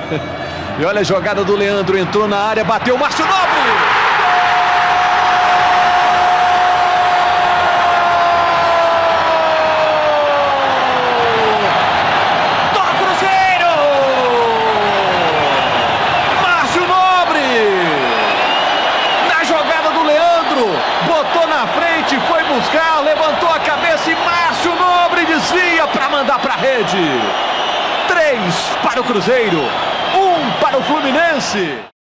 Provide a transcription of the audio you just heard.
e olha a jogada do Leandro, entrou na área, bateu Márcio Nobre. buscar, levantou a cabeça e Márcio Nobre desvia para mandar para a rede. Três para o Cruzeiro, Fluminense.